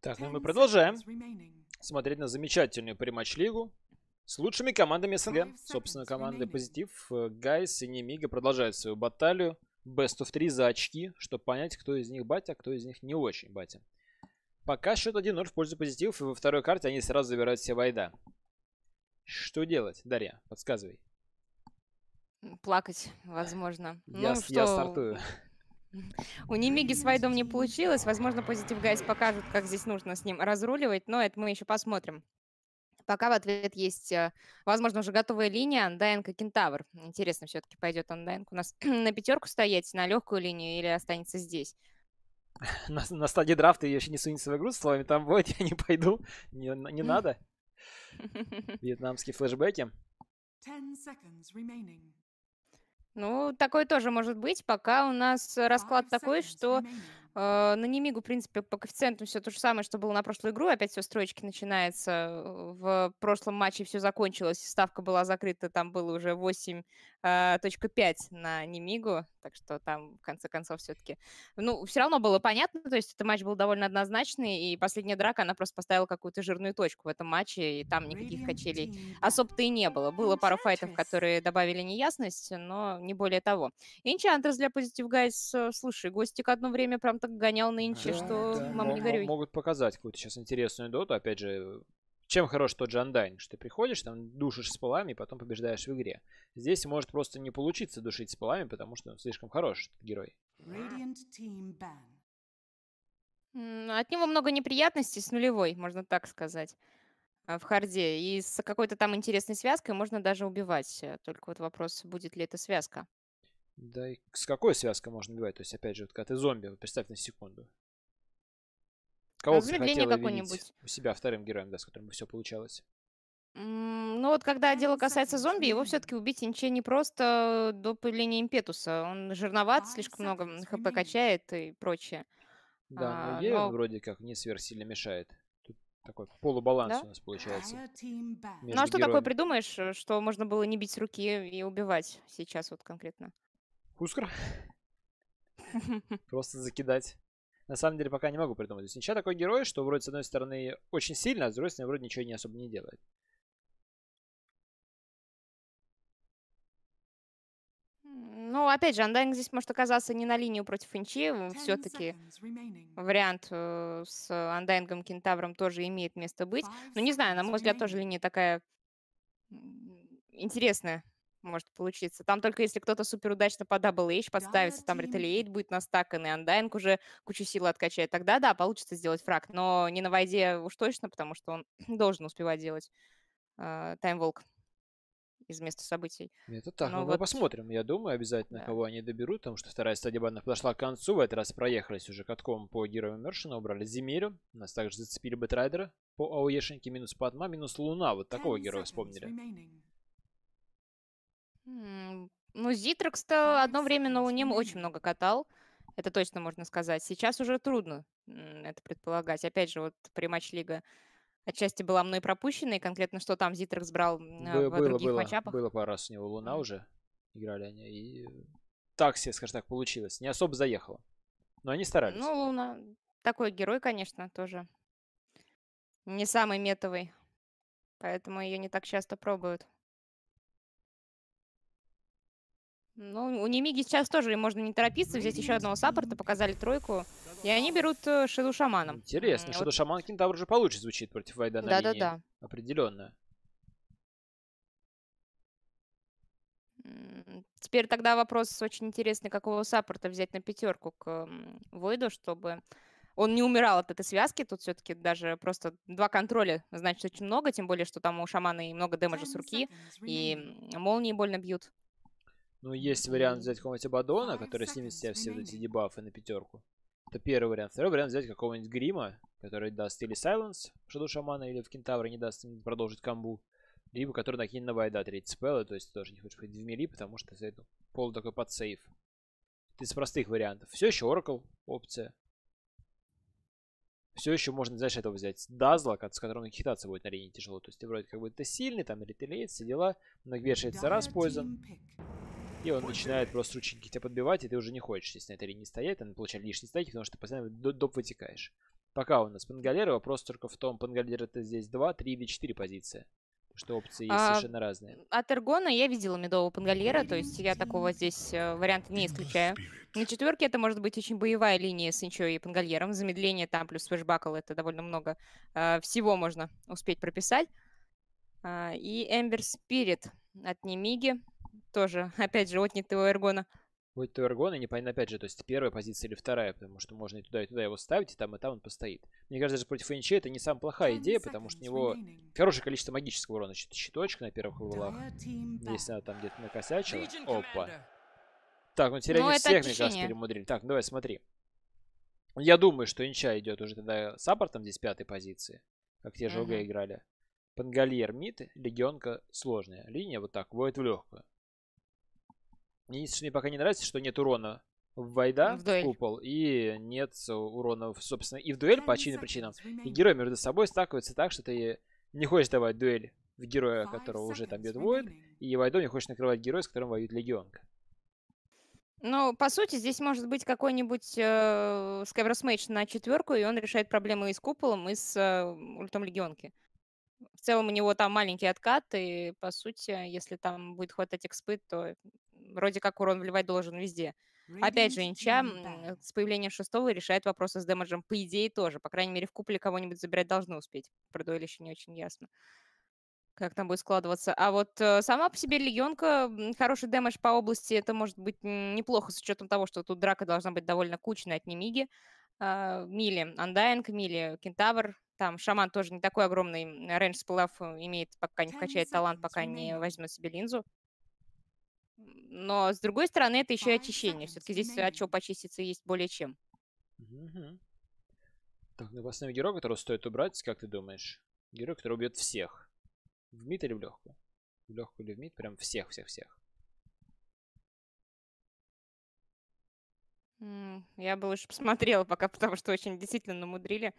Так, ну мы продолжаем смотреть на замечательную приматч-лигу с лучшими командами СНГ. Собственно, команды Позитив, э, Гайс и Немига продолжают свою баталию. Best of 3 за очки, чтобы понять, кто из них батя, а кто из них не очень батя. Пока счет 1-0 в пользу Позитив, и во второй карте они сразу забирают все вайда. Что делать, Дарья? Подсказывай. Плакать, возможно. Я, ну, я что, стартую. У Немиги с Вайдом не получилось. Возможно, Позитив Гайс покажут, как здесь нужно с ним разруливать, но это мы еще посмотрим. Пока в ответ есть, э, возможно, уже готовая линия Андайенко Кентавр. Интересно, все-таки пойдет Андайенко у нас на пятерку стоять, на легкую линию или останется здесь? На, на стадии драфта я еще не сунется в игру с словами там вот я не пойду, не, не надо. Вьетнамские флешбеки. Ну, такое тоже может быть, пока у нас расклад такой, что э, на Немигу, в принципе, по коэффициентам все то же самое, что было на прошлую игру. Опять все строечки начинается. э, В прошлом матче все закончилось, ставка была закрыта, там было уже 8.5 на Немигу, так что там, в конце концов, все-таки... Ну, все равно было понятно, то есть этот матч был довольно однозначный, и последняя драка, она просто поставила какую-то жирную точку в этом матче, и там никаких качелей особо-то и не было. Было пару файтов, которые добавили неясность, но не более того. Энчантрес для Positive Guys, э, слушай, Гостик одно время прям так гонял нынче, Да, что да, мама не горюй. Могут показать какую-то сейчас интересную доту. Опять же, чем хорош тот же Undying, что ты приходишь, там душишь с полами, и потом побеждаешь в игре. Здесь может просто не получиться душить с полами, потому что он слишком хорош, этот герой. От него много неприятностей с нулевой, можно так сказать, а, в харде. И с какой-то там интересной связкой можно даже убивать. Э, Только вот вопрос, будет ли эта связка. Да и с какой связкой можно убивать? То есть, опять же, вот когда ты зомби, вот представь на секунду. Кого бы ты замедление хотела видеть у себя вторым героем, да, с которым бы все получалось? Ну вот когда дело касается зомби, его все-таки убить ничего не просто до появления импетуса. Он жирноват, слишком много хп качает и прочее. Да, но А, ей он но- вроде как не сверхсильно мешает. Тут такой полубаланс Да? у нас получается. Ну а между что такое героями. придумаешь, э, что можно было не бить с руки и убивать сейчас вот конкретно? Хускар? Просто закидать. На самом деле пока не могу придумать. То есть Ничья такой герой, что вроде с одной стороны очень сильно, а с другой стороны вроде ничего не особо не делает. Ну, опять же, Undying здесь может оказаться не на линию против Инчи. Все-таки вариант э, с Undying Кентавром тоже имеет место быть. Ну, не знаю, на мой взгляд, тоже линия такая интересная может получиться. Там только если кто-то супер удачно по Double Edge подставится, там Retaliate будет настакан, и Undying уже кучу силы откачает. Тогда, да, получится сделать фраг. Но не на войде уж точно, потому что он должен успевать делать time walk из места событий. Это так, Ну ну, мы вот, посмотрим. Я думаю, обязательно, да. кого они доберут, потому что вторая стадия бана подошла к концу. В этот раз проехались уже катком по героям Мершина, убрали Земелю. Наc также зацепили Бэтрайдера по АОЕшеньке, минус Падма, минус Луна. Вот такого героя вспомнили. М, Ну, Зитрекс-то одно время на Луне очень много катал. Это точно можно сказать. Сейчас уже трудно м, это предполагать. Опять же, вот приматч лига отчасти была мной пропущена, и конкретно что там Зитрекс брал а, Бы- в было, других было, матчапах. было пару раз у него Луна уже. Играли они. И так себе, скажем так, получилось. Не особо заехало. Но они старались. Ну, Луна такой герой, конечно, тоже не самый метовый. Поэтому ее не так часто пробуют. Ну, у Немиги сейчас тоже можно не торопиться, взять еще одного саппорта, показали тройку. И они берут э, Шеду Шаманом. Интересно, вот Шаман Кентавр уже получше звучит против Вайда на. Да-да-да. Определенно. М, Теперь тогда вопрос очень интересный, какого саппорта взять на пятерку к Войду, чтобы он не умирал от этой связки. Тут все-таки даже просто два контроля значит очень много, тем более, что там у шамана и много дэмэджа с руки, и молнии больно бьют. Ну, есть вариант взять какого-нибудь Абадона, который снимет с себя все вот эти дебафы на пятерку. Это первый вариант. Второй вариант взять какого-нибудь Грима, который даст или Сайленс в Шаду Шамана, или в Кентавре не даст им продолжить камбу. Либо который накинет на Вайда третий спеллы, то есть тоже не хочешь ходить в мили, потому что это пол такой под сейф. Это из простых вариантов. Все еще Oracle опция. Все еще можно, знаешь, этого взять. Дазла, с которым хитаться будет на линии тяжело. То есть ты вроде как бы ты сильный, там ретелеет, все дела. Но вешается раз поизон. И он начинает просто рученьки тебя подбивать, и ты уже не хочешь, естественно, на этой линии стоять, там получать лишние стайки, потому что ты постоянно до- доп вытекаешь. Пока у нас Пангалера, вопрос только в том, Пангалера это здесь 2, 3 или 4 позиции. Что опции есть а, совершенно разные. От Эргона я видела медового Пангалера, то есть я такого здесь э, варианта не исключаю. На четверке это может быть очень боевая линия с Инчо и Пангальером. Замедление там плюс свэшбакл это довольно много. Э, всего можно успеть прописать. Э, и Эмбер Спирит от Немиги. Тоже, опять же, отнятый у Эргона. Будет то Эргон, и непонятно, опять же, то есть первая позиция или вторая, потому что можно и туда, и туда его ставить, и там, и там он постоит. Мне кажется, даже против НЧ это не самая плохая идея, потому что у него хорошее количество магического урона. Значит, щиточка на первых левелах. Если она там где-то накосячила. Опа. Так, ну теперь ну, они всех, мне кажется, перемудрили. Так, ну давай, смотри. Я думаю, что Инча идет уже тогда саппортом здесь пятой позиции, как те же ОГ играли. Пангальер мид, легионка сложная. Линия вот так, вводит в легкую. Мне единственное пока не нравится, что нет урона в Вайда, в, в купол, и нет урона, собственно, и в дуэль по очевидным причинам. И герои между собой стакиваются так, что ты не хочешь давать дуэль в героя, которого уже там бьет воин, и Вайду не хочешь накрывать героя, с которым воюет легионка. Ну, по сути, здесь может быть какой-нибудь э, Скайверс на четверку, и он решает проблемы и с куполом, и с э, ультом легионки. В целом у него там маленький откат, и по сути, если там будет хватать экспы, то вроде как урон вливать должен везде. Опять же, Инча с появлением шестого решает вопросы с дэмэджем, по идее, тоже. По крайней мере, в куполе кого-нибудь забирать должны успеть. Про дуэль еще не очень ясно, как там будет складываться. А вот э, сама по себе легионка, хороший дэмэдж по области, это может быть неплохо с учетом того, что тут драка должна быть довольно кучная от Немиги. Э, Мили, Undying, Мили, Кентавр. Там Шаман тоже не такой огромный range спеллов э, имеет, пока не вкачает талант, пока не возьмет себе линзу. Но, с другой стороны, это еще и очищение. Все-таки здесь от чего почиститься есть более чем. Угу. Так, на основе героя, которого стоит убрать, как ты думаешь? Герой, который убьет всех. В мид или в легкую? В легкую или в мид? Прям всех-всех-всех. Я бы лучше посмотрела пока, потому что очень действительно намудрили.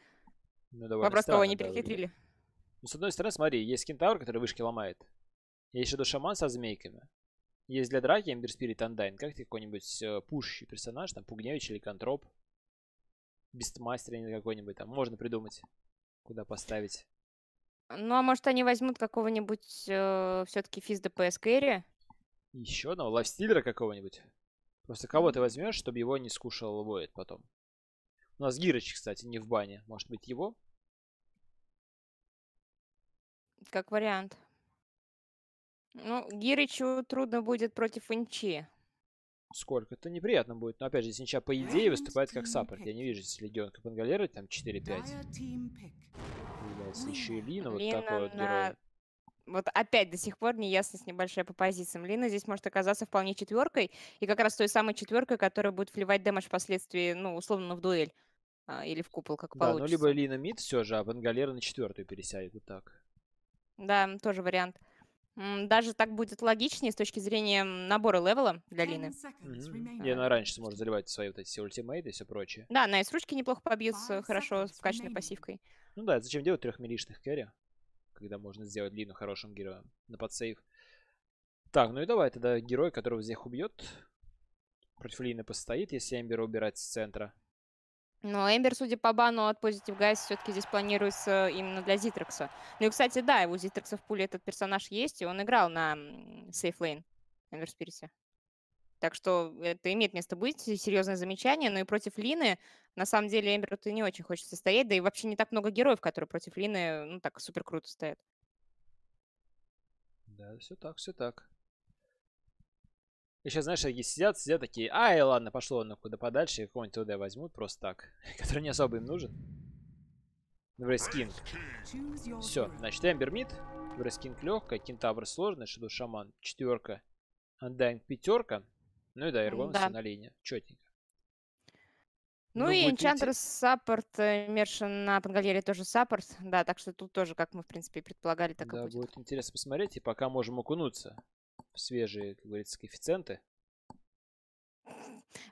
Ну, Вопрос, кого не перехитрили. Да, ну, с одной стороны, смотри, есть кентавр, который вышки ломает. Есть еще шаман со змейками. Есть для драки Ember Spirit Undyne. Как ты какой-нибудь э, пушащий персонаж, там, Пугневич или Контроп. Бестмастер или какой-нибудь там. Можно придумать, куда поставить. Ну, а может они возьмут какого-нибудь э, все-таки физ ДПС кэрри? Еще одного лайфстилера какого-нибудь. Просто кого ты возьмешь, чтобы его не скушал Воид потом. У нас Гирыч, кстати, не в бане. Может быть его? Как вариант. Ну, Гиричу трудно будет против Инчи. Сколько? Это неприятно будет. Но опять же, Инча по идее выступает как саппорт. Я не вижу здесь Легион Капангалеры, там 4-5. Появляется еще и Лина, вот такой вот герой. Вот опять до сих пор неясность небольшая по позициям. Лина здесь может оказаться вполне четверкой, и как раз той самой четверкой, которая будет вливать дэмэдж впоследствии, ну, условно, в дуэль. А, или в купол, как да, получится. ну либо Лина мид все же, а Бангалера на четвертую пересядет, вот так. Да, тоже вариант. Даже так будет логичнее с точки зрения набора левела для Лины. Mm-hmm. И она раньше сможет заливать свои вот эти все ультимейты и все прочее. Да, на из ручки неплохо побьется, хорошо, с вкачанной пассивкой. Ну да, зачем делать трехмилишных кэрри, когда можно сделать Лину хорошим героем на подсейв. Так, ну и давай тогда герой, которого всех убьет, против Лины постоит, если Эмбера убирать с центра. Но Эмбер, судя по бану от Positive Guys, все-таки здесь планируется именно для Зитрекса. Ну и, кстати, да, его Зитрекса в пуле этот персонаж есть, и он играл на Lane Эмбер Спирите. Так что это имеет место быть, серьезное замечание. Но и против Лины, на самом деле, Эмберу-то не очень хочется стоять, да и вообще не так много героев, которые против Лины, ну так, супер круто стоят. Да, все так, все так. Еще, знаешь, такие сидят, сидят такие, ай, ладно, пошло оно куда подальше, какого-нибудь туда возьмут просто так, который не особо им нужен. Wraith King. Все, значит, Эмбер мид, Wraith King легкая, Кентавр сложный, Shadow Shaman четверка, Undying пятерка, ну и да, Эргон да. на линии, четенько. Ну, ну и Enchantress support, Мершин на Пангалере тоже support, да, так что тут тоже, как мы, в принципе, предполагали, так да, и будет. будет интересно посмотреть, и пока можем окунуться свежие, как говорится, коэффициенты.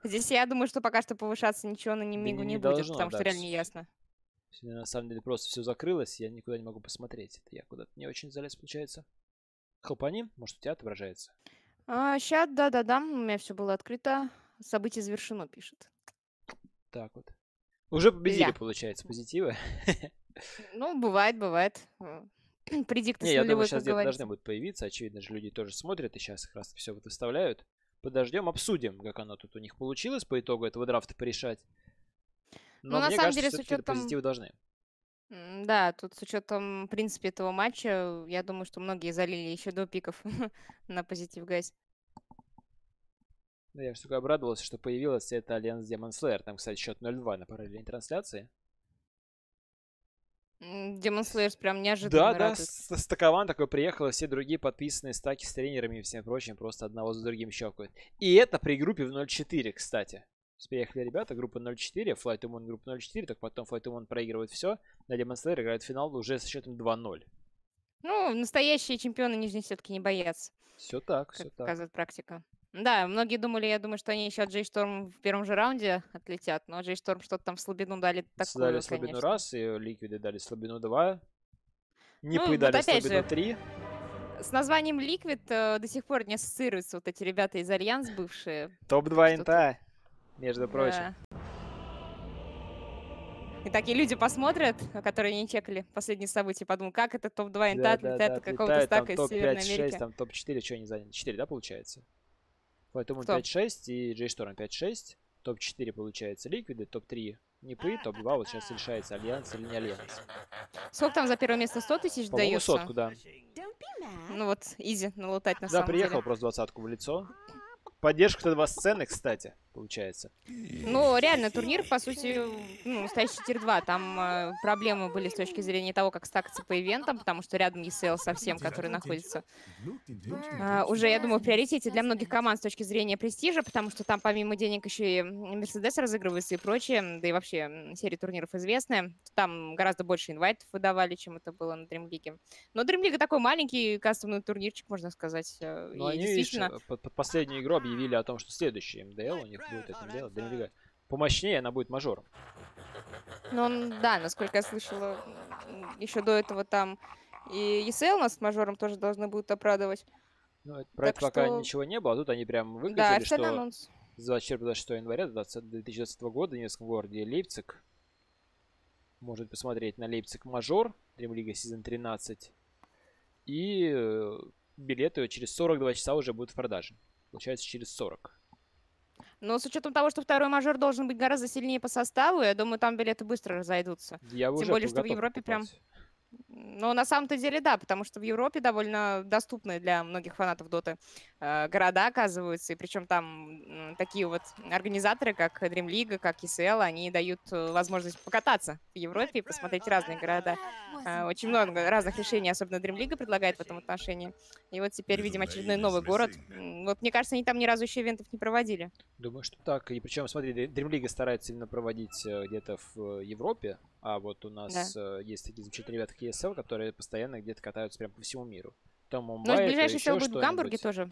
Здесь я думаю, что пока что повышаться ничего на Немигу да не, не, будет, должно, потому да, что реально не ясно. На самом деле просто все закрылось, я никуда не могу посмотреть. Это я куда-то не очень залез, получается. Хлопани, может у тебя отображается? А, сейчас, да-да-да, у меня все было открыто. Событие завершено, пишет. Так вот. Уже победили, да. получается, позитивы. Ну, бывает, бывает. Предикты Не, я думаю, сейчас где-то должны будут появиться. Очевидно же, люди тоже смотрят и сейчас их раз все вот выставляют. Подождем, обсудим, как оно тут у них получилось по итогу этого драфта порешать. Но ну, на самом кажется, деле, с учетом... позитивы должны. Да, тут с учетом, в принципе, этого матча, я думаю, что многие залили еще до пиков на Positive Guys. Да, я все только обрадовался, что появилась эта Alliance Demon Slayers. Там, кстати, счет 0-2 на параллельной трансляции. Демон Slayer прям неожиданно Да, да, стакован такой приехал, все другие подписанные стаки с тренерами и всем прочим просто одного за другим щелкают. И это при группе в 0-4, кстати. Приехали ребята, группа 0-4, Flight Moon группа 0-4, так потом Flight Moon проигрывает все, на Demon Slayer играет финал уже со счетом 2-0. Ну, настоящие чемпионы нижней все-таки не боятся. Все так, все так. показывает практика. Да, многие думали, я думаю, что они еще от Шторм в первом же раунде отлетят, но Шторм что-то там слабину дали такую, Дали слабину конечно. раз, и Ликвиды дали слабину два. Не ну, дали вот слабину же, три. С названием Liquid э, до сих пор не ассоциируются вот эти ребята из Альянс бывшие. Топ-2 инта, между прочим. Да. И такие люди посмотрят, которые не чекали последние события, подумают, как это топ-2 Инта да, отлетает да, да, какого-то стака из Северной Америки. 6, там топ-4, что они заняли? 4, да, получается? Поэтому 5-6 и J-Storm 5-6. Топ-4 получается Ликвиды, топ-3 Нипы, топ-2 вот сейчас решается Альянс или не Альянс. Сколько там за первое место? 100 тысяч дается? сотку, да. Ну вот, easy налутать на да, самом деле. Да, приехал просто двадцатку в лицо. Поддержка два сцены, кстати получается. Ну, реально, турнир, по сути, ну, настоящий тир-2. Там э, проблемы были с точки зрения того, как стакаться по ивентам, потому что рядом ESL совсем, который находится э, уже, я думаю, в приоритете для многих команд с точки зрения престижа, потому что там помимо денег еще и Мерседес разыгрывается и прочее, да и вообще серия турниров известная. Там гораздо больше инвайтов выдавали, чем это было на Dream League. Но Dream League такой маленький кастомный турнирчик, можно сказать. Э, ну, они, действительно... под, под последнюю игру объявили о том, что следующий МДЛ у них будет это делать. Дрим помощнее, она будет мажором. Ну, да, насколько я слышала, еще до этого там и ESL нас с мажором тоже должны будут оправдывать. Ну, про это пока ничего не было, а тут они прям выглядели, да, что анонс. с 24-26 января 2020 года в немецком городе Лейпциг может посмотреть на Лейпциг мажор, Дримлига сезон 13. И э, билеты через 42 часа уже будут в продаже. Получается, через 40. Но с учетом того, что второй мажор должен быть гораздо сильнее по составу, я думаю, там билеты быстро разойдутся. Я Тем более, что в Европе покупать. прям ну, на самом-то деле, да, потому что в Европе довольно доступны для многих фанатов Доты э, города оказываются, и причем там э, такие вот организаторы, как Dream League, как ESL, они дают э, возможность покататься в Европе и посмотреть разные города. Э, очень много разных решений, особенно Dream League предлагает в этом отношении. И вот теперь видим очередной новый город. Вот мне кажется, они там ни разу еще ивентов не проводили. Думаю, что так. И причем, смотри, Dream League старается именно проводить где-то в Европе, а вот у нас да. есть такие замечательные ребята, как ESL, которые постоянно где-то катаются прям по всему миру. Там Мумбай, Но ближайший сел будет в Гамбурге тоже.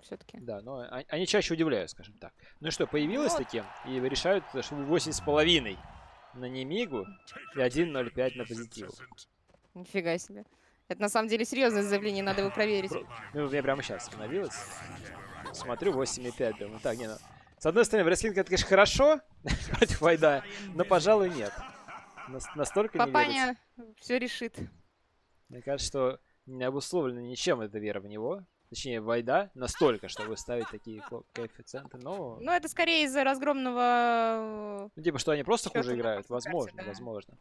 Все-таки. Да, но они чаще удивляют, скажем так. Ну что, появилось вот. таким и решают, что 8,5 на Немигу и 1.05 на позитив. Нифига себе. Это на самом деле серьезное заявление, надо его проверить. Ну, я прямо сейчас остановилась. Смотрю 8,5, думаю, так, не, ну... С одной стороны, в рестлинге это, конечно, хорошо против Вайда, но, пожалуй, нет. Настолько Папаня все решит. Мне кажется, что не обусловлено ничем эта вера в него. Точнее, Вайда настолько, чтобы ставить такие коэффициенты, но... Ну, это скорее из-за разгромного... Ну, типа, что они просто хуже играют. Возможно, да. возможно.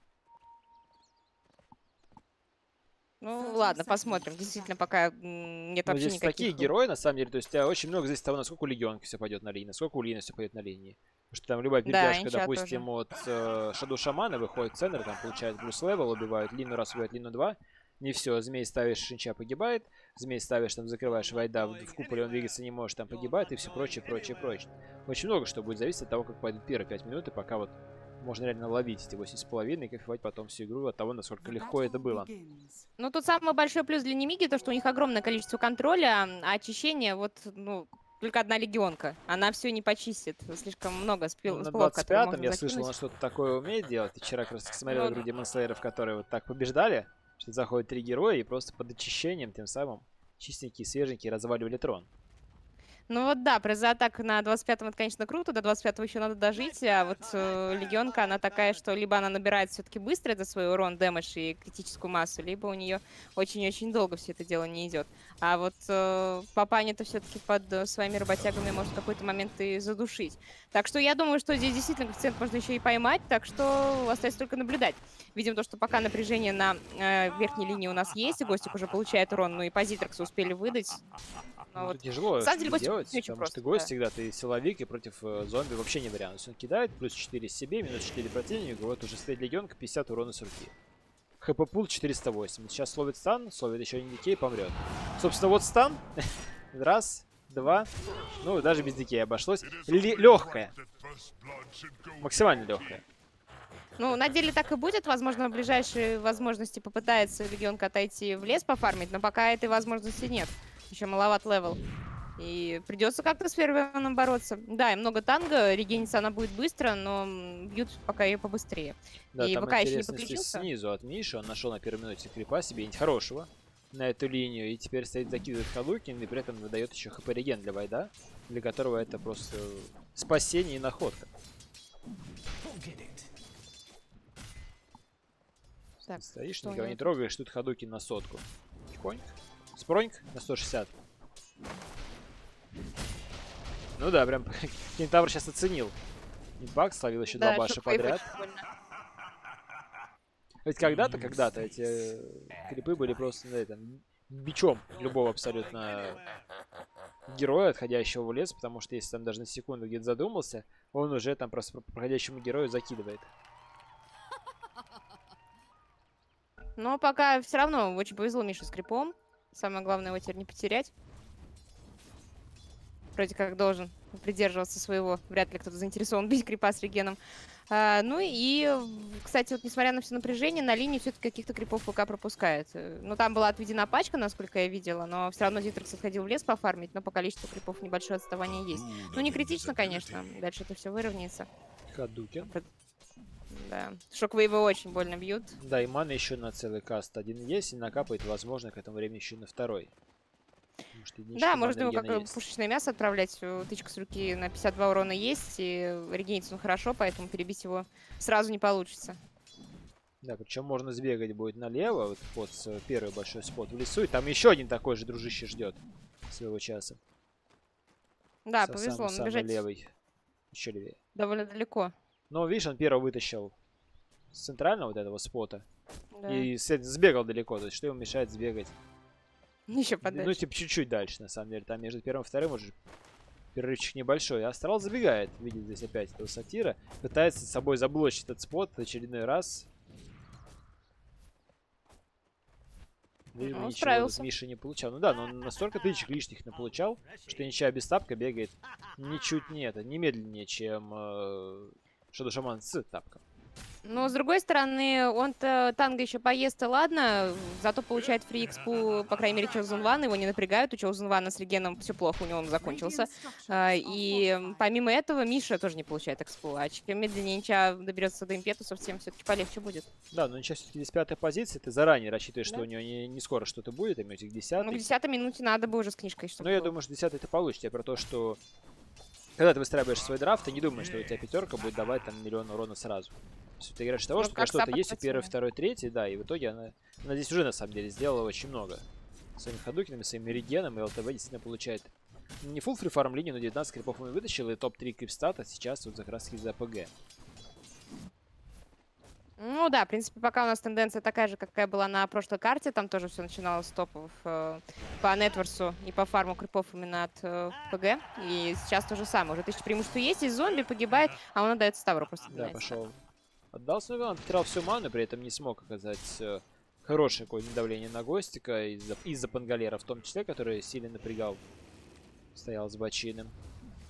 Ну, ладно, посмотрим. Действительно, пока нет ну, вообще здесь никаких... такие герои, на самом деле. То есть, у тебя очень много зависит от того, насколько у Легионки все пойдет на линии, насколько у Лины все пойдет на линии. Потому что там любая передяжка, да, допустим, тоже. от э, Shadow Шамана выходит в центр, там получает плюс level, убивают Лину раз, убивают Лину 2. Не все, змей ставишь, шинча погибает, змей ставишь, там закрываешь вайда, в, в куполе он двигаться не может, там погибает, и все прочее, прочее, прочее. Очень много что будет зависеть от того, как пойдут первые 5 минут, и пока вот можно реально ловить эти 8,5 и кайфовать потом всю игру от того, насколько легко это было. Ну, тут самый большой плюс для Немиги, то, что у них огромное количество контроля, а очищение, вот, ну, только одна легионка. Она все не почистит. Слишком много спил, ну, На 25-м я слышал, он что-то такое умеет делать. Вчера как раз смотрел игру Demon Slayer'ов, которые вот так побеждали, что заходят три героя и просто под очищением тем самым чистенькие, свеженькие разваливали трон. Ну вот да, пресс-атак на 25-м это, конечно, круто, до 25-го еще надо дожить, а вот э, Легионка, она такая, что либо она набирает все-таки быстро за свой урон, дэмэдж и критическую массу, либо у нее очень-очень долго все это дело не идет. А вот э, Папань-то все-таки под э, своими работягами может в какой-то момент и задушить. Так что я думаю, что здесь действительно коэффициент можно еще и поймать, так что остается только наблюдать. Видим то, что пока напряжение на э, верхней линии у нас есть, и Гостик уже получает урон, ну и Позитрекса успели выдать. Но ну, вот тяжело на самом деле, делать, потому просто, что гость да. всегда ты силовик, и против э, зомби вообще не вариант. Он кидает, плюс 4 себе, минус 4 противнику, вот уже стоит легионка, 50 урона с руки. ХП пул 408. Сейчас словит стан, словит еще не decay, помрет. Собственно, вот стан. Раз, два. Ну, даже без decay обошлось. Легкая. Максимально легкая. Ну, на деле так и будет. Возможно, в ближайшие возможности попытается Легионка отойти в лес пофармить, но пока этой возможности нет. Еще маловат level. И придется как-то с Фервеном бороться. Да, и много танго, регенится она будет быстро, но бьют пока ее побыстрее. Да, и пока еще не подключился. снизу от Миши, он нашел на первой минуте крипа себе хорошего на эту линию, и теперь стоит закидывает Халукин, и при этом выдает еще хп реген для Вайда, для которого это просто спасение и находка. Так, Стоишь, никого не трогаешь, тут Хадуки на сотку. Тихонько. Спроньк на 160. Ну да, прям Кентавр сейчас оценил. Бак словил еще да, два баша подряд. Ведь когда-то, когда-то эти э, крипы были просто, на этом бичом любого абсолютно героя, отходящего в лес, потому что если там даже на секунду где-то задумался, он уже там просто проходящему герою закидывает. Но пока все равно очень повезло Мише с крипом. Самое главное его теперь не потерять. Вроде как должен придерживаться своего. Вряд ли кто-то заинтересован бить крипа с регеном. А, ну и, кстати, вот несмотря на все напряжение, на линии все-таки каких-то крипов ПК пропускает. Ну, там была отведена пачка, насколько я видела, но все равно Дитрекс отходил в лес пофармить, но по количеству крипов небольшое отставание есть. Ну, не критично, конечно, дальше это все выровняется. Кадуки. Да. Шоквейвы очень больно бьют. Да, и мана еще на целый каст один есть, и накапает, возможно, к этому времени еще на второй. Да, можно его как есть. пушечное мясо отправлять. Тычка с руки на 52 урона есть, и регенится он хорошо, поэтому перебить его сразу не получится. Да, причем можно сбегать будет налево, вот под первый большой спот в лесу, и там еще один такой же дружище ждет своего часа. Да, Со повезло, он бежать левый. Еще левее. Довольно далеко. Но, видишь, он первого вытащил с центрального вот этого спота. Да. И сбегал далеко. То есть, что ему мешает сбегать? Еще подальше. Ну, типа, чуть-чуть дальше, на самом деле. Там между первым и вторым уже перерывчик небольшой. Астрал забегает. Видит здесь опять этого сатира. Пытается с собой заблочить этот спот в очередной раз. Видимо, ну, ничего вот Миша не получал. Ну да, но он настолько тычек лишних не получал, что ничья без тапка бегает ничуть не это, не медленнее, чем э, Shadow Shaman с тапком. Но, с другой стороны, он-то танго еще поест, и ладно, зато получает фри экспу, по крайней мере, Chosen One, его не напрягают, у Chosen One с регеном все плохо, у него он закончился. А, и помимо этого, Миша тоже не получает экспу, а чем медленнее Нича доберется до импетусов, тем все-таки полегче будет. Да, но Нича все-таки здесь пятая позиция, ты заранее рассчитываешь, да. что у него не, не скоро что-то будет, а к десятой. Ну, к десятой минуте надо бы уже с книжкой, чтобы... Ну, я думаю, что десятый ты получишь, я про то, что когда ты выстраиваешь свой драфт, ты не думаешь, что у тебя пятерка будет давать там миллион урона сразу. Ты играешь того, ну, что что-то есть, и первый, второй, третий, да, и в итоге она, она здесь уже на самом деле сделала очень много. Своими ходукинами, своим меридианом, и ЛТВ действительно получает не full фрифарм линию, но 19 крипов он вытащил, и топ-3 крипстата сейчас вот как раз из АПГ. Ну да, в принципе, пока у нас тенденция такая же, какая была на прошлой карте. Там тоже все начиналось с топов э, по нетворсу и по фарму крипов именно от э, ПГ. И сейчас то же самое. Уже тысяча преимуществ есть, и зомби погибает, а он отдает Ставру просто. Да, пошел. Отдал он потерял всю ману, при этом не смог оказать э, хорошее какое-то давление на Гостика из-за из, -за, Пангалера в том числе, который сильно напрягал. Стоял с бочином.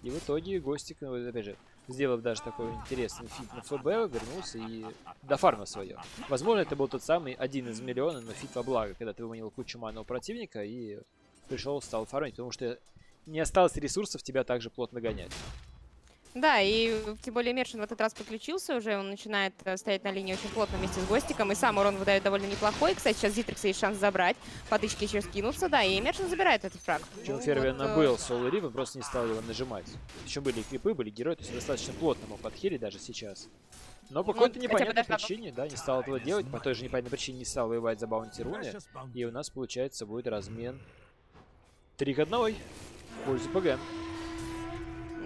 И в итоге Гостик, ну, опять же, сделав даже такой интересный фит на ФБ, вернулся и дофармил свое. Возможно, это был тот самый один из миллиона, но фит во благо, когда ты выманил кучу мана у противника и пришел, стал фармить, потому что не осталось ресурсов тебя также плотно гонять. Да, и тем более Мершин в этот раз подключился уже, он начинает э, стоять на линии очень плотно вместе с Гостиком, и сам урон выдает довольно неплохой. Кстати, сейчас Дитрикса есть шанс забрать, потычки еще скинутся, да, и Мершин забирает этот фраг. Чем Фервин вот, был Soul Rip, просто не стал его нажимать. Еще были крипы, были герои, то есть достаточно плотно мог подхилить даже сейчас. Но по ну, какой-то непонятной причине, да, не стал этого делать, по той же непонятной причине не стал воевать за баунти руны, и у нас, получается, будет размен 3 к 1 в пользу ПГ.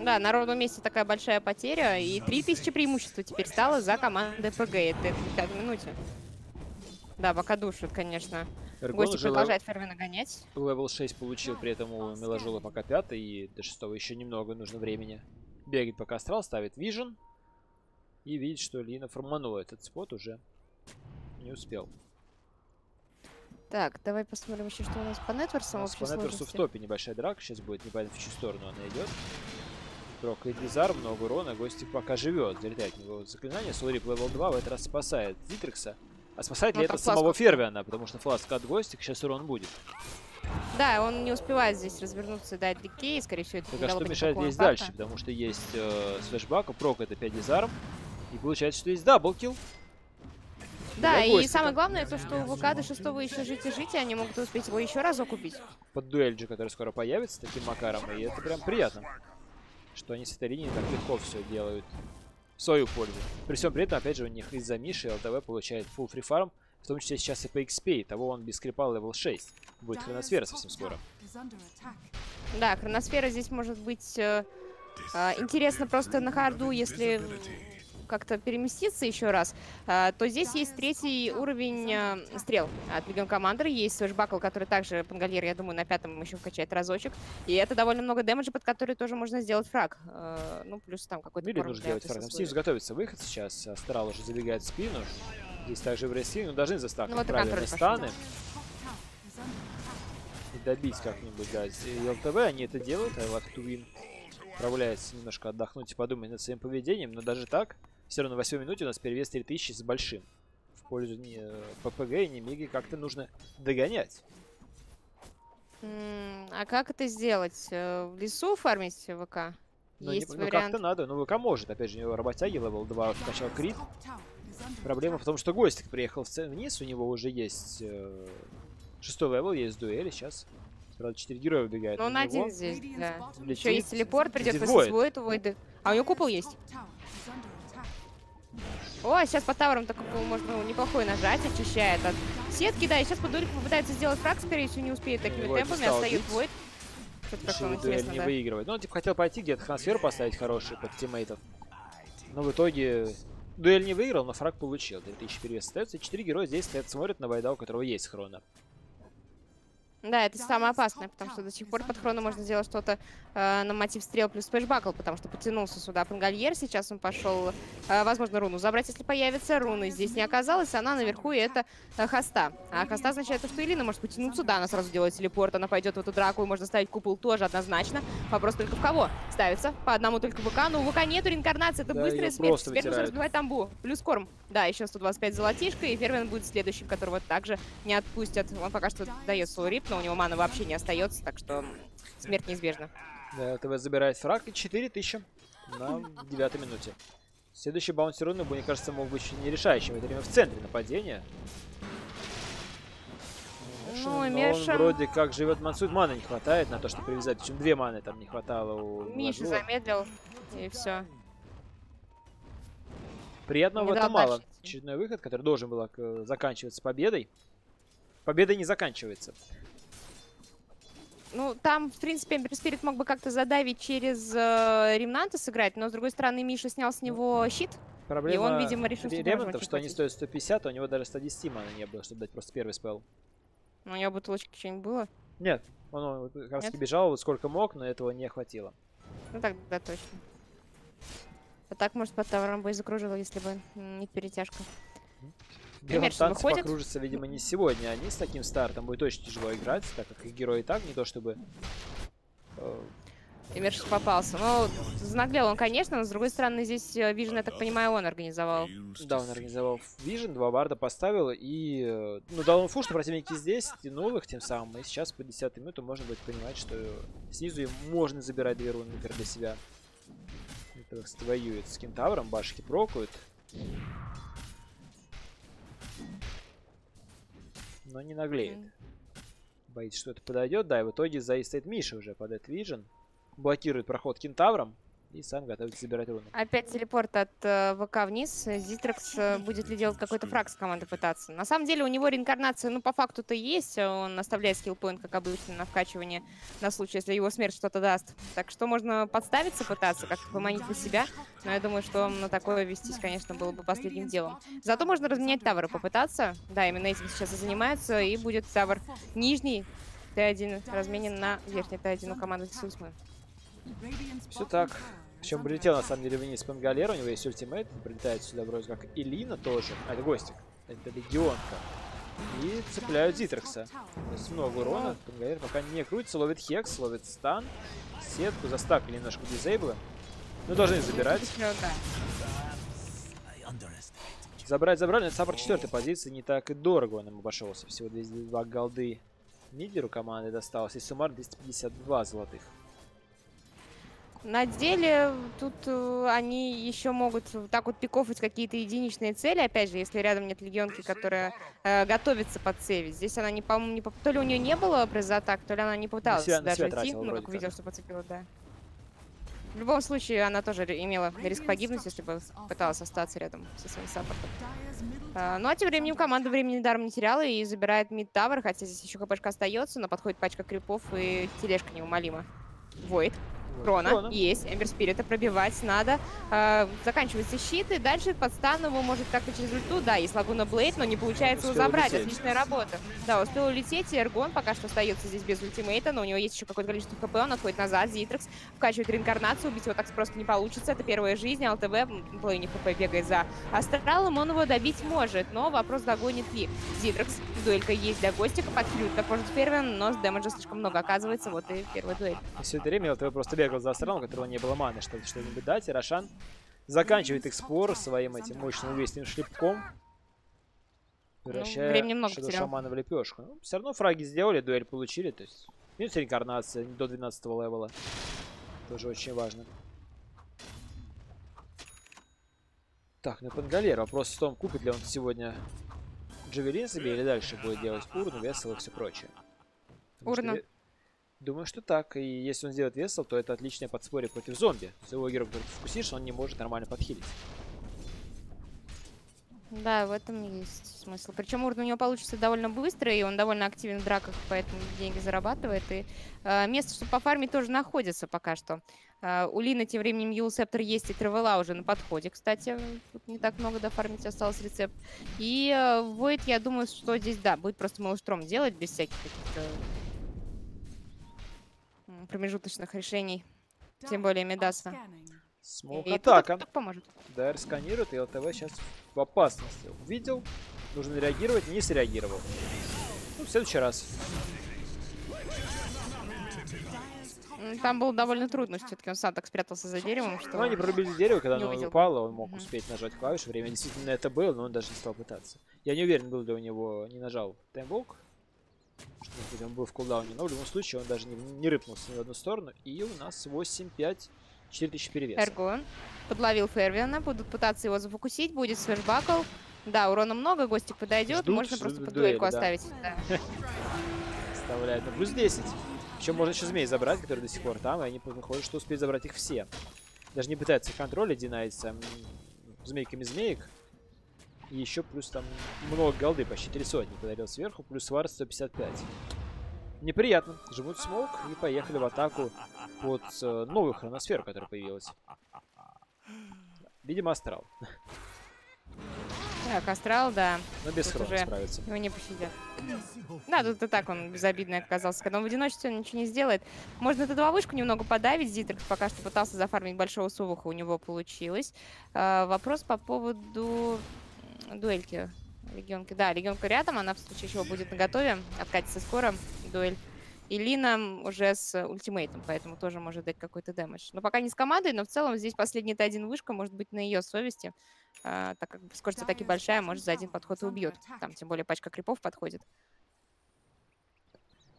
Да, на ровном месте такая большая потеря. И 3000 преимущества теперь стало за командой ПГ. Это в пятой минуте. Да, пока душит, конечно. Эргон Гости продолжает ферми нагонять. Левел 6 получил, при этом у Меложула пока пятый, и до шестого еще немного нужно времени. Бегает пока астрал, ставит вижен. И видит, что Лина форманула этот спот уже. Не успел. Так, давай посмотрим еще, что у нас по нетверсам. По нетверсу в топе небольшая драка. Сейчас будет непонятно в чью сторону она идет. Прокает Лизар, много урона, Гости пока живет. Залетает него заклинание. Soul Rip level 2 в этот раз спасает Дитрикса. А спасает ну, ли это самого Фервиана? Потому что фласка от Гостик, сейчас урон будет. Да, он не успевает здесь развернуться и дать decay, скорее всего, это Так а что мешает лезть дальше? Потому что есть э, флешбак, прок это 5 дизарм. И получается, что есть даблкил. Да, и самое главное, то, что у до шестого еще жить и жить, и они могут успеть его еще раз купить. Под дуэль же, который скоро появится, таким макаром, и это прям приятно что они с этой линии так легко все делают в свою пользу. При всем при этом, опять же, у них из-за Миши ЛТВ получает full free farm, в том числе сейчас и по XP, того он без скрипа level 6. Будет хроносфера совсем скоро. Да, хроносфера здесь может быть э, э, интересно просто на харду, если как-то переместиться еще раз, а, то здесь есть третий уровень а, стрел от Legion Commander. Есть Swashbuckle, который также Pangolier, я думаю, на пятом еще вкачает разочек. И это довольно много damage а, под который тоже можно сделать фраг. А, ну, плюс там какой-то... Мири нужно сделать фраг. Там готовится выход сейчас. Астрал уже забегает в спину. Здесь также в России, но должны застакать ну, вот правильные станы. И добить как-нибудь, да. И ЛТВ они это делают, а вот Туин отправляется немножко отдохнуть и подумать над своим поведением, но даже так все равно в 8 минуте у нас перевес 3000 с большим. В пользу не, э, ППГ и Немиги как-то нужно догонять. а как это сделать? Э, в лесу фармить ВК? Ну, Есть не, ну как-то надо. Ну, ВК может. Опять же, у него работяги левел 2 вкачал крит. Проблема в том, что Гостик приехал вниз, у него уже есть э, шестой левел, есть дуэли сейчас. Правда, 4 героя убегает. Но он один здесь, да. Летит. Еще есть телепорт, придет свой, то Войд. А у него купол есть. О, сейчас по таурам такой можно ну, неплохое нажать, очищает от сетки, да, и сейчас Подурик попытается сделать фраг, скорее всего, не успеет такими Войд темпами, остается Войд. Что-то интересно, не да. выигрывает. Ну, он типа хотел пойти где-то трансфер поставить хороший под тиммейтов. Но в итоге дуэль не выиграл, но фраг получил. 3000 перевес остается. И 4 героя здесь стоят, смотрят на Вайда, у которого есть хрона. Да, это самое опасное, потому что до сих пор под хрону можно сделать что-то э, на мотив стрел плюс спэшбакл, потому что потянулся сюда Пангальер, сейчас он пошел, э, возможно, руну забрать, если появится. Руны здесь не оказалось, она наверху, и это э, хоста. А хоста означает, что Элина может потянуться, да, она сразу делает телепорт, она пойдет в эту драку, и можно ставить купол тоже однозначно. Вопрос только в кого? Ставится по одному только ВК, но у ВК нету реинкарнации, это да, быстрая смерть, теперь нужно разбивать тамбу. Плюс корм. Да, еще 125 золотишко, и Фервин будет следующим, которого также не отпустят. Он пока что дает свой рип, но у него мана вообще не остается, так что смерть неизбежна. Да, ТВ забирает фраг и 4000 на девятой минуте. Следующий баунси руны, мне кажется, мог быть не решающим. Это время в центре нападения. Ну, но Меша... он вроде как живет Мансуд, маны не хватает на то, чтобы привязать. Причем две маны там не хватало у Миша замедлил, и все. Приятного в этом мало. Очередной выход, который должен был заканчиваться победой. Победа не заканчивается. Ну, там, в принципе, Эмберспирит мог бы как-то задавить через э, Ремнанта сыграть, но, с другой стороны, Миша снял с него щит. Проблема и он, видимо, решил, что Ремнантов, что они стоят 150, а у него даже 110 мана не было, чтобы дать просто первый spell. Ну, у него бутылочки что-нибудь было? Нет, он как раз бежал вот сколько мог, но этого не хватило. Ну так, да, точно. А так, может, под tower ом бы и закружила, если бы не перетяжка. Пример, танцы выходит. покружится, видимо, не сегодня. Они с таким стартом будет очень тяжело играть, так как их герой и так не то чтобы... Э... Эмбер попался. Ну, знаглел он, конечно, но с другой стороны, здесь vision, я так понимаю, он организовал. Да, он организовал vision, два варда поставил и... Э, ну, дал инфу, что противники здесь, тянул их тем самым. И сейчас по 10 минуту можно будет понимать, что снизу им можно забирать две руны, например, для себя. воюет с кентавром, башки прокают. Но не наглеет. Боится, что это подойдет. Да, и в итоге заистает Миша уже под vision. Блокирует проход кентавром. И сам готовится забирать руну. Опять телепорт от э, ВК вниз. Зитрекс э, будет ли делать какой-то фраг с командой пытаться? На самом деле у него реинкарнация, ну, по факту-то есть. Он оставляет скиллпоинт, как обычно, на вкачивание на случай, если его смерть что-то даст. Так что можно подставиться пытаться, как-то поманить на себя. Но я думаю, что на такое вестись, конечно, было бы последним делом. Зато можно разменять тавры, попытаться. Да, именно этим сейчас и занимаются. И будет тавр нижний Т1 разменен на верхний Т1 у команды Сусмы. Все так. Причем прилетел на самом деле вниз Pangolier, у него есть ультимейт, прилетает сюда вроде как и Лина тоже, а это Гостик, это Легионка. И цепляют Зитрекса. То есть много урона, Pangolier пока не крутится, ловит hex, ловит stun, сетку, застакали немножко disable а. Ну, должны забирать. Забрать забрали, это саппорт четвертой позиции, не так и дорого он ему обошелся. Всего 202 gold ы мидеру команды досталось, и суммар 252 золотых. На деле тут э, они еще могут так вот пиковать какие-то единичные цели. Опять же, если рядом нет легионки, которая э, готовится подсейвить. Здесь она, не, по-моему, не, то ли у нее не было пресс-атак, то ли она не пыталась себя, даже идти. ну, как увидел, что подцепила, да. В любом случае, она тоже имела риск погибнуть, если бы пыталась остаться рядом со своим саппортом. А, ну а тем временем команда времени даром не теряла и забирает мид тавер, хотя здесь еще хпшка остается, но подходит пачка крипов и тележка неумолима. Войд. Крона. Крона. Есть. Эмбер Спирита пробивать надо. Э, заканчивается щит, и дальше под стан его может как-то через ульту. Да, есть Лагуна Блейд, но не получается его забрать. Улететь. Отличная работа. Да, успел улететь, и Эргон пока что остается здесь без ультимейта, но у него есть еще какое-то количество хп, он отходит назад. Зитрекс вкачивает реинкарнацию, убить его так просто не получится. Это первая жизнь, ЛТВ половине хп бегает за Астралом, он его добить может, но вопрос догонит ли. Зитрекс, дуэлька есть для Гостика, подхилит как может Фервин, но с дэмэджа слишком много оказывается, вот и первая дуэль. Все это время ЛТВ просто бегает бегал за Астроном, у которого не было маны, чтобы что-нибудь дать. И Рошан заканчивает экспор своим этим мощным увесным шлепком. Превращая ну, Шадо Шамана в лепешку. Ну, все равно фраги сделали, дуэль получили. То есть минус реинкарнация до 12 левела. Тоже очень важно. Так, ну Пангалер. Вопрос в том, купит ли он сегодня Джавелин себе или дальше будет делать урну, весел и все прочее. Урна. Думаю, что так. И если он сделает весел, то это отличное подспорье против зомби. С его героя, вкусишь, он не может нормально подхилить. Да, в этом есть смысл. Причем урн у него получится довольно быстро, и он довольно активен в драках, поэтому деньги зарабатывает. И э, место, чтобы пофармить, тоже находится пока что. Э, у Лины тем временем Юлсептор есть, и Травела уже на подходе, кстати. Тут не так много дофармить осталось рецепт. И э, Войд, я думаю, что здесь, да, будет просто малыштром делать без всяких каких-то промежуточных решений. Тем более Медаса. Смог и атака. Тут поможет. Дайр сканирует, и ЛТВ сейчас в опасности. Увидел, нужно реагировать, не среагировал. Ну, в следующий раз. Там было довольно трудно, все-таки он сам так спрятался за деревом, что... Ну, они прорубили дерево, когда оно упало, он мог успеть нажать клавишу. Время действительно это было, но он даже не стал пытаться. Я не уверен, был ли у него, не нажал таймволк. Что он был в кулдауне, но в любом случае он даже не, не рыпнулся ни в одну сторону. И у нас 8-5, 4000 перевес. Эргон подловил Фервиана, будут пытаться его зафокусить, будет свежбакл. Да, урона много, гостик подойдет, ждут, можно просто под дуэльку да. оставить. Да. Оставляет на плюс 10. Причем можно еще змей забрать, которые до сих пор там, и они выходят, что успеют забрать их все. Даже не пытаются контролить, динается змейками змеек. И еще плюс там много голды, почти 3 сотни подарил сверху, плюс вар 155. Неприятно. Жмут смог и поехали в атаку под э, новую хроносферу, которая появилась. Видимо, астрал. Так, астрал, да. Но без хрона справится. Его не пощадят. Да, тут и так он безобидный оказался. Когда он в одиночестве, он ничего не сделает. Можно эту два вышку немного подавить. Зитрекс пока что пытался зафармить большого сувуха, у него получилось. А, вопрос по поводу дуэльки легионки. Да, легионка рядом, она в случае чего будет наготове. Откатится скоро, дуэль. И Лина уже с ультимейтом, поэтому тоже может дать какой-то дэмэдж. Но пока не с командой, но в целом здесь последний Т1 вышка может быть на ее совести. А, так как скорость атаки большая, может за один подход и убьет. Там тем более пачка крипов подходит.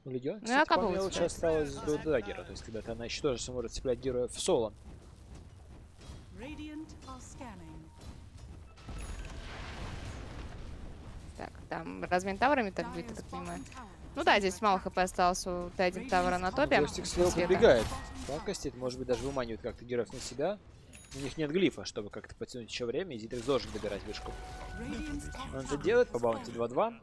Легион, ну, кстати, по мелочи осталось до даггера. То есть, ребята, она еще тоже сможет цеплять героев в соло. Так, там размен таврами так будет, я так понимаю. Ну да, здесь мало хп осталось у Т1 тавра на топе. Гостик слева подбегает. Пакостит, может быть, даже выманивает как-то героев на себя. У них нет глифа, чтобы как-то потянуть еще время, и Зитрик должен добирать вышку. Он это делает по баунти 2-2.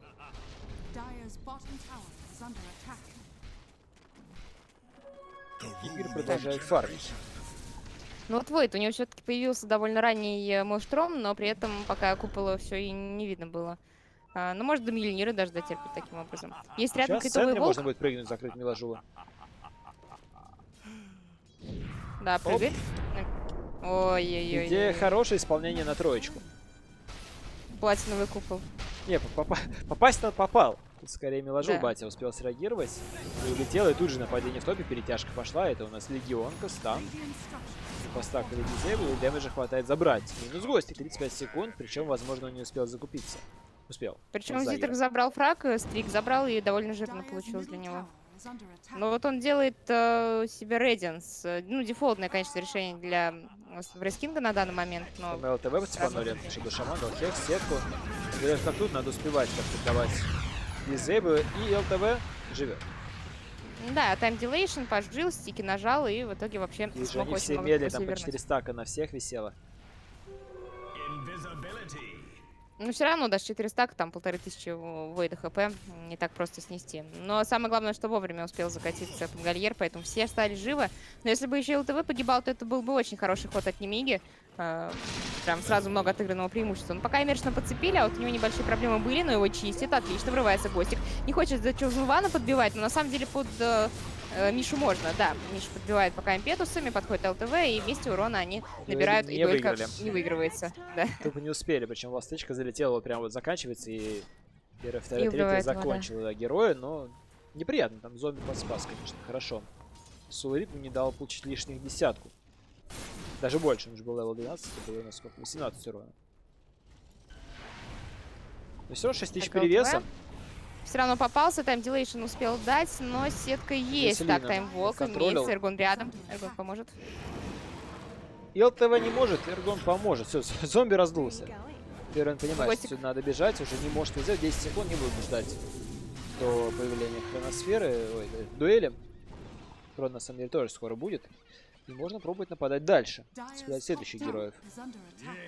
Игорь продолжает фармить. Ну вот Войт, у него все-таки появился довольно ранний э, Моштром, но при этом пока купола все и не видно было. А, ну, может, до Миллионера даже дотерпит таким образом. Есть рядом Сейчас китовый волк. можно будет прыгнуть, закрыть Миложула. Да, прыгает. Ой-ой-ой. Где хорошее исполнение на троечку. Платиновый купол. Не, поп попасть-то попал. Тут скорее Миложул да. батя успел среагировать. И улетел, и тут же нападение в топе, перетяжка пошла. Это у нас Легионка, стан. Поставили дизейбл, и дэмэджа хватает забрать. Минус гости, 35 секунд, причем, возможно, он не успел закупиться. Успел. Причем Зитрик забрал фраг, э, Стрик забрал, и довольно жирно получилось для него. Но вот он делает э, себе Рединс. Э, ну, дефолтное, конечно, решение для Врескинга на данный момент, но... ЛТВ цепанули, чтобы шаман дал хекс, сетку. Говорят, как тут надо успевать как-то давать дизейбы, и ЛТВ живет. Да, тайм дилейшн, пожил, стики нажал, и в итоге вообще и смог они все мели, там по 4 стака на всех висело. Ну, все равно даже 400, там полторы тысячи войда хп не так просто снести. Но самое главное, что вовремя успел закатиться этот гальер, поэтому все стали живы. Но если бы еще ЛТВ погибал, то это был бы очень хороший ход от Немиги. Э, прям сразу много отыгранного преимущества. Но пока Эмершина подцепили, а вот у него небольшие проблемы были, но его чистит, отлично, врывается Гостик. Не хочет за Чузунвана подбивать, но на самом деле под э, Мишу можно, да. Миша подбивает пока импетусами, подходит ЛТВ, и вместе урона они набирают, не и только не выигрывается. Да. Тупо не успели, причем ластычка залетела, прям вот заканчивается, и первая, вторая, третья закончила да. героя, но неприятно, там зомби подспас, конечно, хорошо. Суларит не дал получить лишних десятку. Даже больше, он же был левел 12, это было у нас сколько? 18 урона. Ну все, 6 тысяч перевеса. Все равно попался, тайм дилейшн успел дать, но сетка есть. Веселина. Так, тайм волк имеется, Эргон рядом. Эргон поможет. ЛТВ не может, Эргон поможет. Все, зомби раздулся. Теперь он понимает, Гостик. что сюда надо бежать, уже не может взять. 10 секунд, не будет ждать до появления хроносферы, ой, дуэли. Хрон на самом деле тоже скоро будет. И можно пробовать нападать дальше. Цеплять следующих героев.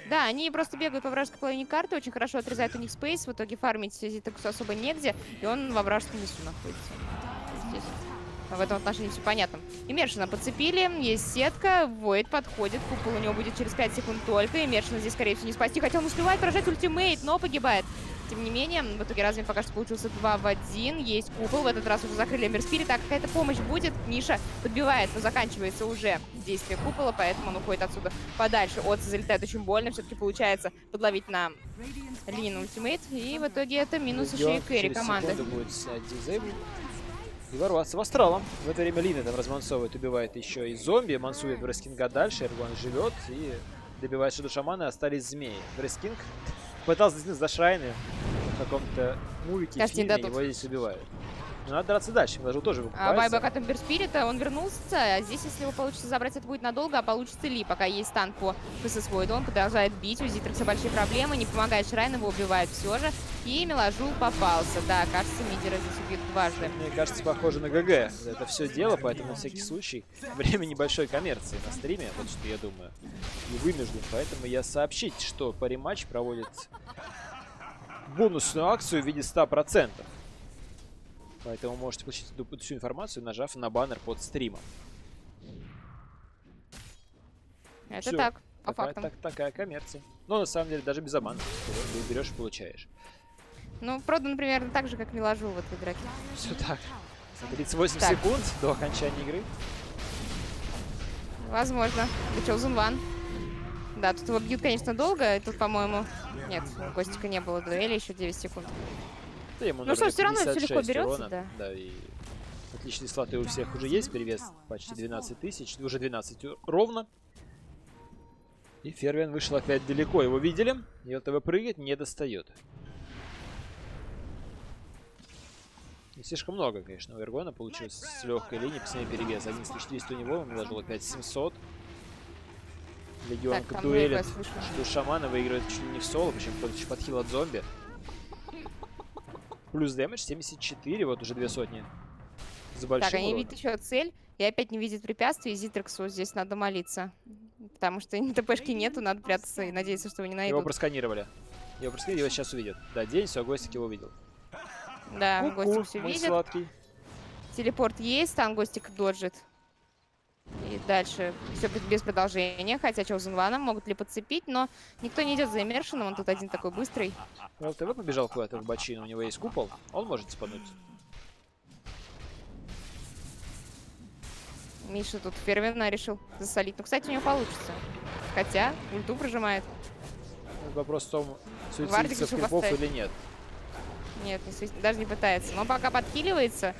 Да, они просто бегают по вражеской половине карты, очень хорошо отрезают у них спейс. В итоге фармить Зитакусу особо негде, и он во вражеском лесу находится. Здесь. В этом отношении все понятно. И Мершина подцепили, есть сетка, Войд подходит, купол у него будет через 5 секунд только, и Мершина здесь, скорее всего, не спасти. Хотя он успевает поражать ультимейт, но погибает. Тем не менее, в итоге размен пока что получился 2 в 1. Есть купол. В этот раз уже закрыли Эмберспирит. Так, какая-то помощь будет. Миша подбивает, но заканчивается уже действие купола, поэтому он уходит отсюда подальше. Отцы залетает очень больно. Все-таки получается подловить на линии на ультимейт. И в итоге это минус еще и кэрри команды. будет и ворваться в астралом. В это время Лина там размансовывает, убивает еще и зомби. Мансует Брескинга дальше. Эргуан живет и добивает Shadow Shaman а. Остались змеи. Брескинг пытался за shrine ы в каком-то movie ке, Кажется, фильме, его здесь убивают. Но надо драться дальше, даже тоже выкупается. А buyback от Эмберспирита, он вернулся, а здесь, если его получится забрать, это будет надолго, а получится ли, пока есть танк по ПСС Void у, он продолжает бить, у Зитрекса большие проблемы, не помогает shrine, его убивают все же, и Меложул попался, да, кажется, мидера здесь убьют дважды. Мне кажется, похоже на GG, это все дело, поэтому на всякий случай, время небольшой коммерции на стриме, вот что я думаю, и вынужден, поэтому я сообщить, что париматч проводит бонусную акцию в виде 100%. Поэтому можете получить всю информацию, нажав на баннер под стримом. Это Всё. так, по такая, фактам. Так, такая коммерция. Но на самом деле даже без обмана. Ты берешь и получаешь. Ну, продан примерно так же, как Миложу в этой драке. Все так. 38 так. секунд до окончания игры. Возможно. The Chosen One. Да, тут его бьют, конечно, долго. И тут, по-моему... Нет, у Костика не было дуэли, еще 9 секунд. Да, ему ну что, все равно все легко берется, урона, да. Да, и отличные слоты у всех уже есть, перевес почти 12 тысяч, уже 12 ровно. И Фервин вышел опять далеко, его видели, и ЛТВ прыгает, не достает. Не слишком много, конечно, у Эргона получилось с легкой линии, посмотри перевес, 11400 у него, он вложил опять 700. Легионка так, дуэлит, что шамана выигрывает чуть ли не в соло, причем еще подхил от зомби. Плюс дэмэдж 74, вот уже две сотни. За большим так, они видят еще цель, и опять не видят препятствий, Зитрексу здесь надо молиться. Потому что ТПшки нету, надо прятаться и надеяться, что его не найдут. Его просканировали. Его просканировали, его сейчас увидят. Да, день, все, Гостик его увидел. Да, Гостик все видит. Сладкий. Телепорт есть, там Гостик доджит. И дальше все без продолжения. Хотя Chosen One могут ли подцепить, но никто не идет за Эмершином. Он тут один такой быстрый. ЛТВ побежал куда-то в бочину. У него есть купол. Он может спануть. Миша тут Фервина решил засолить. Ну, кстати, у него получится. Хотя, ульту прожимает. Вопрос в том, суицидится крипов или нет. Нет, не суицид... даже не пытается. Но пока подхиливается,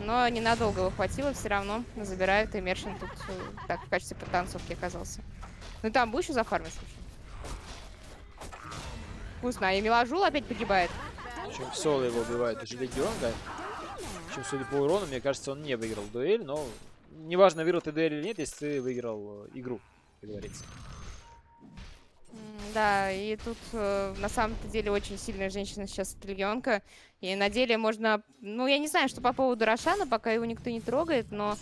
но ненадолго его хватило, все равно забирают, и Мершин тут э, так в качестве подтанцовки оказался. Ну там будешь зафармить. Вкусно. И Миложул опять погибает. Чем соло его убивает уже Легион, да? Чем, судя по урону, мне кажется, он не выиграл дуэль, но неважно, выиграл ты дуэль или нет, если ты выиграл э, игру, как говорится. Да, и тут э, на самом-то деле очень сильная женщина сейчас легионка. И на деле можно... Ну, я не знаю, что по поводу Рошана, пока его никто не трогает, но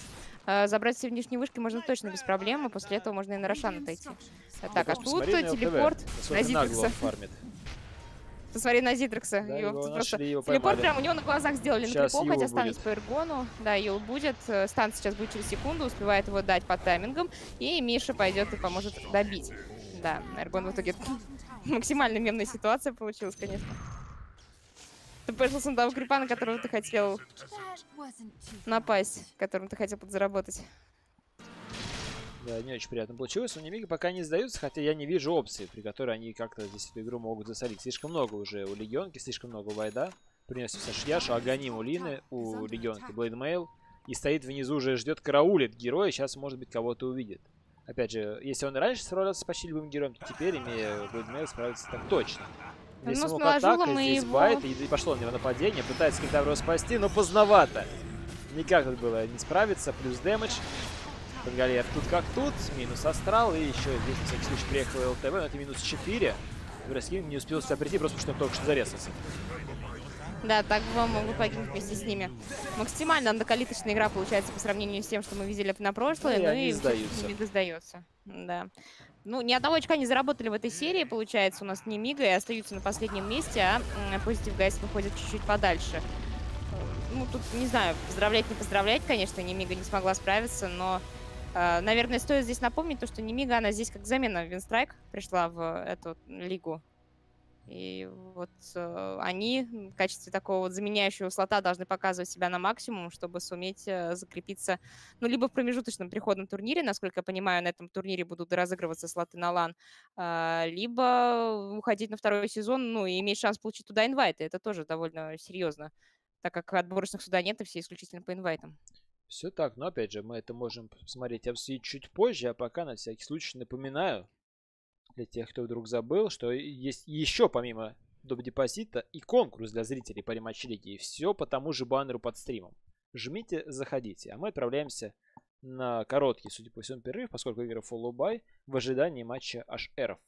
э, забрать все внешние вышки можно точно без проблем, а после этого можно и на Рошана отойти. Так, а тут телепорт на Зитрекса. Посмотри на Зитрекса. Да, его, его просто... его телепорт прям у него на глазах сделали сейчас на крипо, хотя станет по Эргону. Да, Юл будет. Э, стан сейчас будет через секунду, успевает его дать по таймингам. И Миша пойдет и поможет добить. Да, Эргон в итоге максимально мемная ситуация получилась, конечно. Ты пошел на того крипа, на которого ты хотел напасть, которым ты хотел подзаработать. Да, не очень приятно получилось. Но Немиги пока не сдаются, хотя я не вижу опции, при которой они как-то здесь эту игру могут засолить. Слишком много уже у Легионки, слишком много у Void а. Принес Саш-Яшу, Аганим у Лины, у Легионки Blade Mail. И стоит внизу уже ждет, караулит героя, сейчас может быть кого-то увидит. Опять же, если он раньше справлялся почти любым героем, то теперь, имея Blade Mail, справится так точно. Здесь ну, smoke атака, здесь его... bait, и, пошло на него нападение. Пытается Кентавр его спасти, но поздновато. Никак тут было не справиться, плюс damage. Pangolier тут как тут, минус астрал, и еще здесь на всякий случай приехал ЛТВ, но это минус 4. Враскин не успел сюда прийти, просто потому что он только что зарезался. Да, так вам могут погибнуть вместе с ними. Максимально андокалиточная игра получается по сравнению с тем, что мы видели на прошлое, ну, ну и сдаются. не сдается. Да. Ну, ни одного очка не заработали в этой серии, получается, у нас Немига и остаются на последнем месте, а Positive Guys выходит чуть-чуть подальше. Ну, тут, не знаю, поздравлять, не поздравлять, конечно, Немига не смогла справиться, но, э, наверное, стоит здесь напомнить то, что Немига, она здесь как замена Winstrike пришла в эту лигу. И вот э, они в качестве такого вот заменяющего слота должны показывать себя на максимум, чтобы суметь э, закрепиться, ну, либо в промежуточном переходном турнире, насколько я понимаю, на этом турнире будут разыгрываться слоты на лан, э, либо уходить на второй сезон, ну, и иметь шанс получить туда инвайты. Это тоже довольно серьезно, так как отборочных сюда нет, и все исключительно по инвайтам. Все так, но опять же, мы это можем посмотреть обсудить чуть позже, а пока на всякий случай напоминаю, для тех, кто вдруг забыл, что есть еще помимо доп. депозита и конкурс для зрителей по рематч. И все по тому же баннеру под стримом. Жмите, заходите. А мы отправляемся на короткий, судя по всему, перерыв, поскольку игра by в ожидании матча HRF.